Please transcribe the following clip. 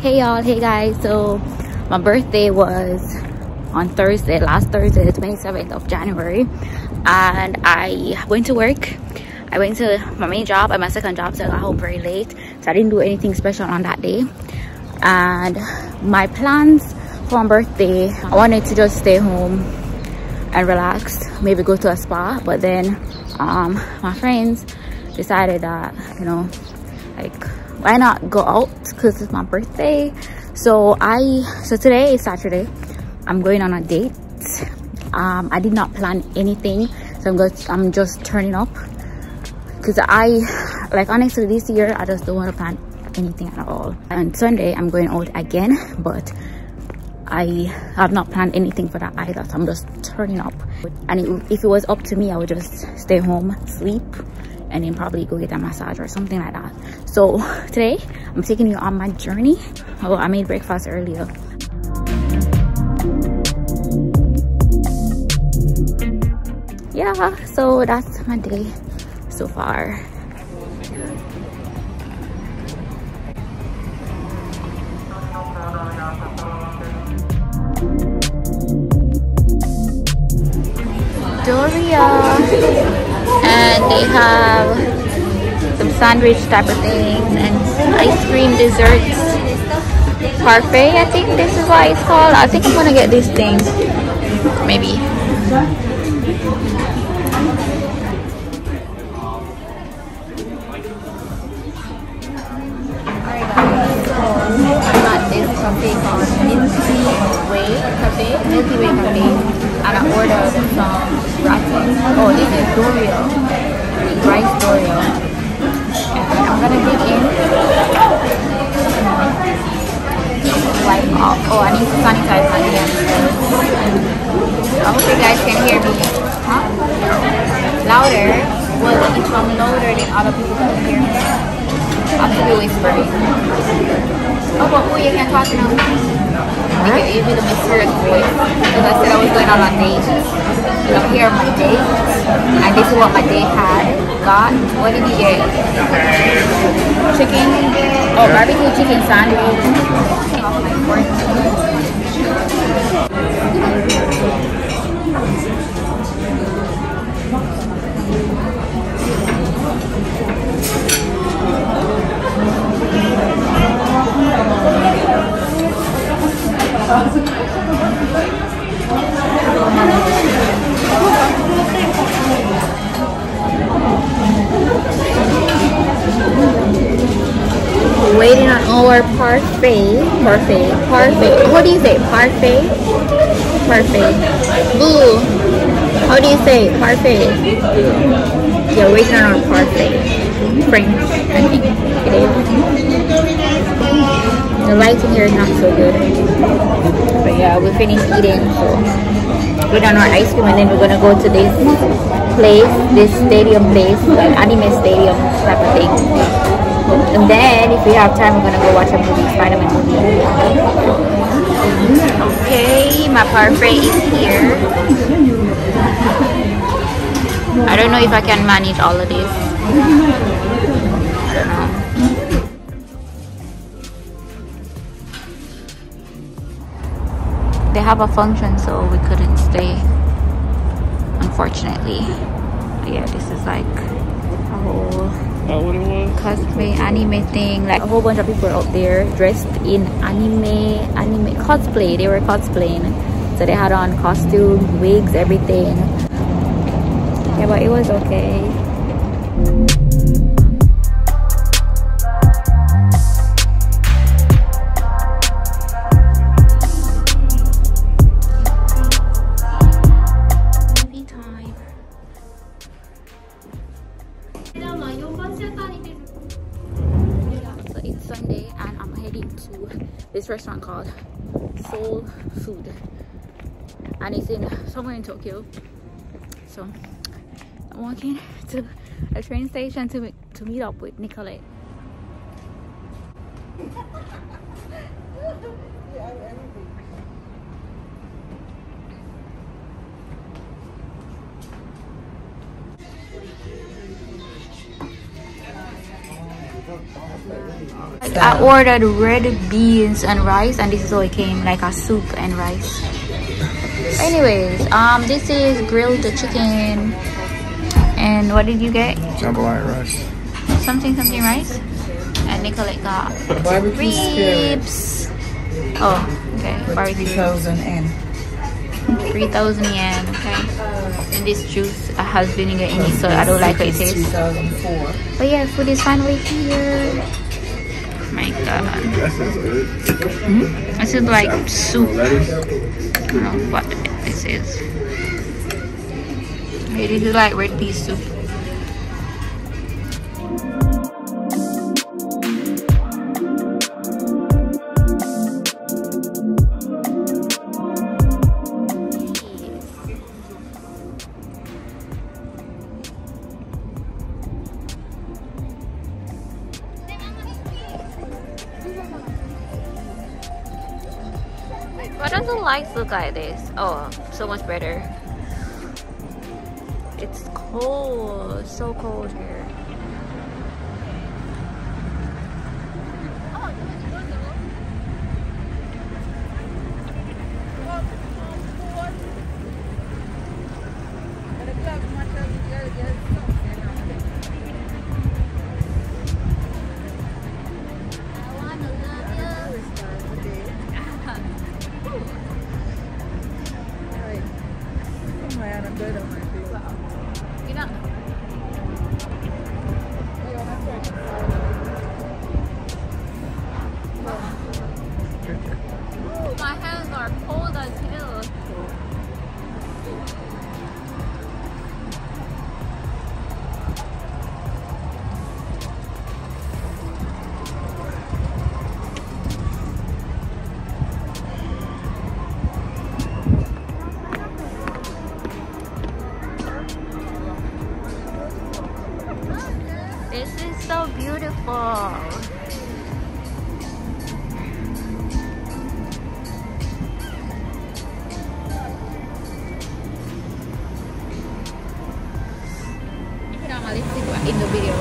hey y'all. Hey guys. So my birthday was on thursday last thursday the 27th of january. And i went to work. I went to my main job and my second job so i got home very late. So i didn't do anything special on that day. And my plans for my birthday i wanted to just stay home and relax maybe go to a spa. But then um my friends decided that you know like why not go out? Because it's my birthday. So i so today is saturday. I'm going on a date. Um i did not plan anything. So i'm just i'm just turning up. Because i like honestly this year i just don't want to plan anything at all. And sunday i'm going out again but i have not planned anything for that either. So i'm just turning up. And it, if it was up to me i would just stay home sleep and then probably go get that massage or something like that. So today i'm taking you on my journey. Oh i made breakfast earlier. Yeah so that's my day so far. Doria and they have some sandwich type of things and ice cream desserts. Parfait I think this is what it's called. I think I'm gonna get this thing. Maybe. Cafe called Milky Way Cafe, Milky Way Cafe, and I ordered some rattles. Oh, this is Doria, rice Doria. And I'm gonna dig in. Like, oh, oh, I need to sanitize my hands. I hope you guys can hear me. Huh? Louder? Well, if I'm louder, than other people can hear me. I'm still whispering. Oh, but who you can talk now? Okay, you be the mysterious voice. Because I said I was going on a date. So I'm here on my date. And this is what my date had. Got. What did he get? Chicken. Oh, barbecue chicken sandwich. Off my. Parfait. Parfait. What do you say? Parfait? Parfait. Boo. How do you say parfait? Yeah, waiting on our parfait. French, I think it is. The lighting here is not so good. But yeah, we finished eating, so we're done our ice cream and then we're gonna go to this place, this stadium place, like anime stadium type of thing. And then, if we have time, we're gonna go watch a movie, Spider-Man movie. Okay, my parfait is here. I don't know if I can manage all of this. They have a function, so we couldn't stay, unfortunately. But yeah, this is like a whole that what it was? cosplay anime thing like a whole bunch of people out there dressed in anime anime cosplay. They were cosplaying. So they had on costumes, wigs everything. Yeah but it was okay. Movie time. So it's Sunday and I'm heading to this restaurant called Soul Food. And it's in somewhere in Tokyo. So I'm walking to a train station to to meet up with Nicolette. I ordered red beans and rice and this is how it came like a soup and rice. Anyways, um this is grilled chicken and what did you get? Jambalaya rice. Something something rice? And Nicolette got Barbecue ribs. Oh, okay. Barbecue. 3000 N. 3000 yen, okay. And this juice has vinegar in it, so I don't like how it tastes. 2004. But yeah, food is finally here. Oh my god. Sounds good. This is like soup. I don't know what this is. Okay, this like red pea soup. Lights look like this? Oh, so much better. It's cold, so cold here. You This is so beautiful. In the video.